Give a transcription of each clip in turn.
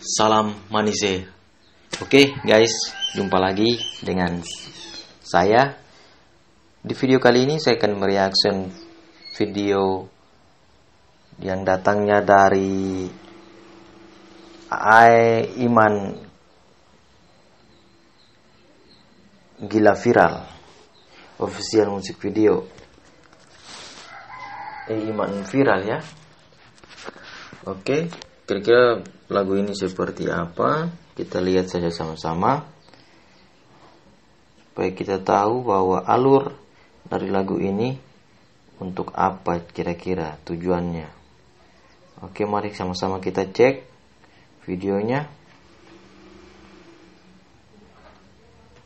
Salam manise. Oke guys, jumpa lagi dengan saya. Di video kali ini saya akan mereaction video yang datangnya dari Ae Iman Gila Viral Official musik video Eh Iman Viral ya Oke kira-kira lagu ini seperti apa? Kita lihat saja sama-sama. Supaya kita tahu bahwa alur dari lagu ini untuk apa kira-kira tujuannya. Oke mari sama-sama kita cek videonya.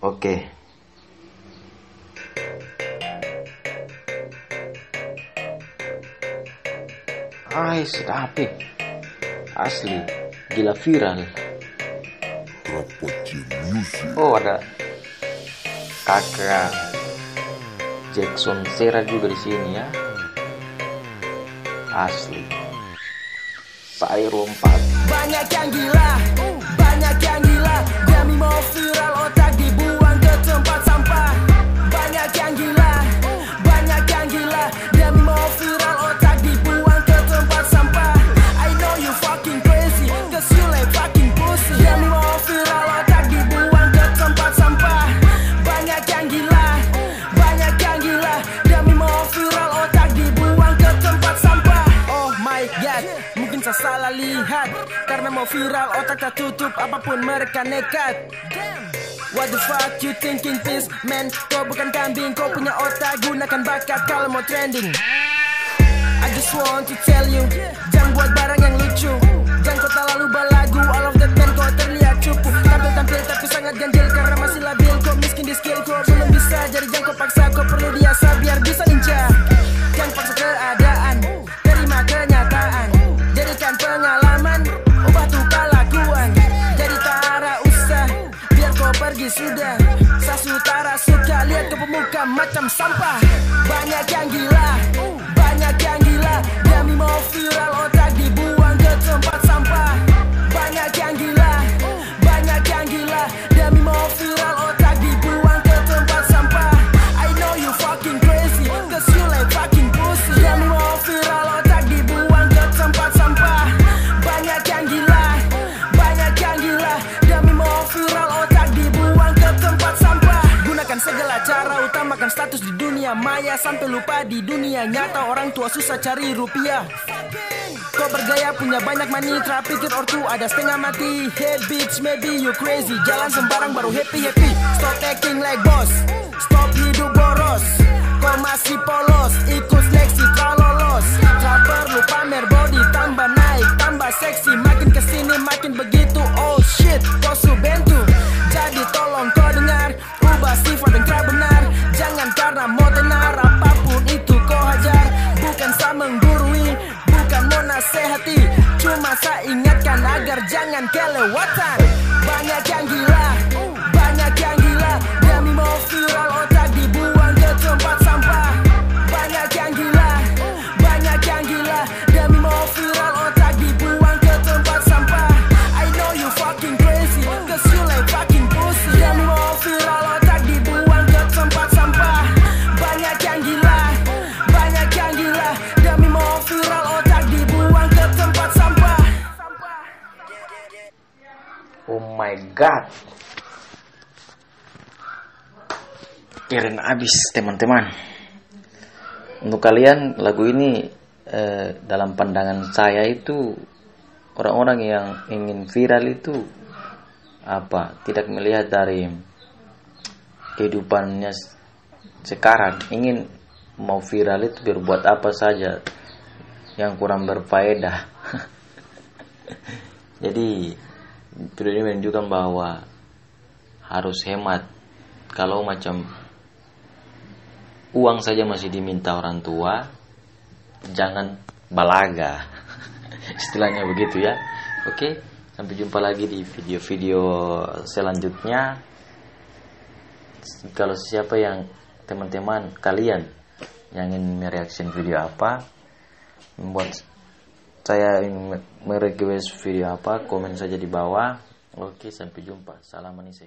Oke. Ay, sedap eh. Asli, gila viral. Oh, ada kakak Jackson Sera juga di sini ya. Asli. Saya lompat. Banyak yang gila, Karena mau viral otak tak tutup apa pun mereka nekat. What the fuck you thinking peace man? Kau bukan kambing kau punya otak Gunakan bakat kalau mau trending. I just want to tell you Jangan buat barang yang lucu. Jangan kau tak lalu balagu All of that man kau terlihat cupu. Tampil-tampil tapi sangat ganjil Karena masih labil. Kau miskin di skill Kau belum bisa Jadi jangan kau paksa Kau perlu biasa Biar bisa lincah Jangan paksa keadaan Terima kenyataan. Jadikan pengalaman sudah. Sasutara suka Lihat ke pemuka macam sampah. Banyak yang gila utamakan status di dunia maya. Sampai lupa di dunia nyata orang tua susah cari rupiah. Kau bergaya punya banyak money Trapikir ortu ada setengah mati. Hey bitch maybe you crazy. Jalan sembarang baru happy happy. Stop acting like boss. Stop hidup boros. Kau masih polos. Ikut seleksi tak agar jangan kelewatan. Banyak yang gila Oh my god. Keren abis teman-teman. Untuk kalian lagu ini eh, dalam pandangan saya itu orang-orang yang ingin viral itu apa tidak melihat dari kehidupannya sekarang ingin mau viral itu berbuat apa saja yang kurang berfaedah jadi video ini menunjukkan bahwa harus hemat. Kalau macam uang saja masih diminta orang tua jangan balaga. Istilahnya begitu ya. Oke sampai jumpa lagi di video-video selanjutnya. Kalau siapa yang teman-teman kalian yang ingin mereaction video apa membuat saya ingin merequest video apa komen saja di bawah. Oke sampai jumpa. Salam manis